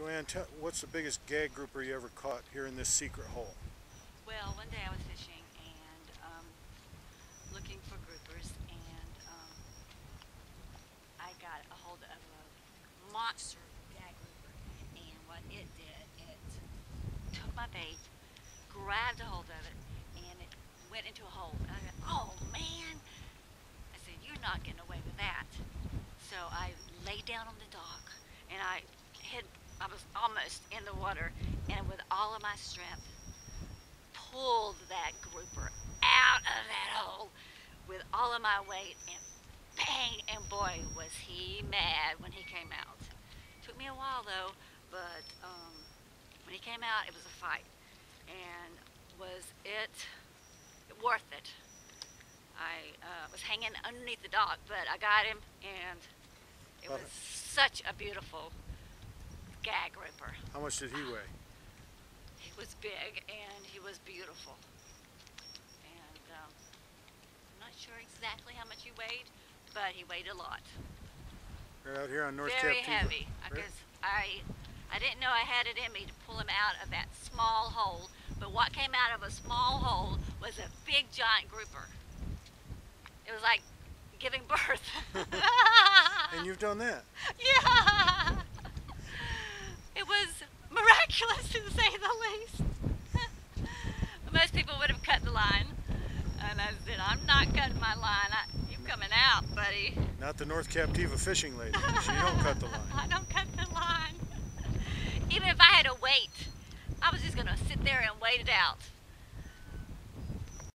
Joanne, what's the biggest gag grouper you ever caught here in this secret hole? Well, one day I was fishing and um, looking for groupers, and um, I got a hold of a monster gag grouper. And what it did, it took my bait, grabbed a hold of it, and it went into a hole. And I go, oh man! I said, you're not getting away with that. So I laid down on the dock and I hid. I was almost in the water, and with all of my strength, pulled that grouper out of that hole with all of my weight, and bang! And boy, was he mad when he came out. Took me a while though, but um, when he came out, it was a fight, and was it worth it? I uh, was hanging underneath the dock, but I got him, and it was such a beautiful gag grouper. How much did he weigh? He was big and he was beautiful. And um, I'm not sure exactly how much he weighed, but he weighed a lot. Right out here on North Very Captiva. heavy. Right? Because I, I didn't know I had it in me to pull him out of that small hole. But what came out of a small hole was a big giant grouper. It was like giving birth. And you've done that. yeah. It was miraculous to say the least. Most people would have cut the line. And I said, I'm not cutting my line. I, you coming out, buddy. Not the North Captiva fishing lady. She don't cut the line. I don't cut the line. Even if I had to wait, I was just going to sit there and wait it out.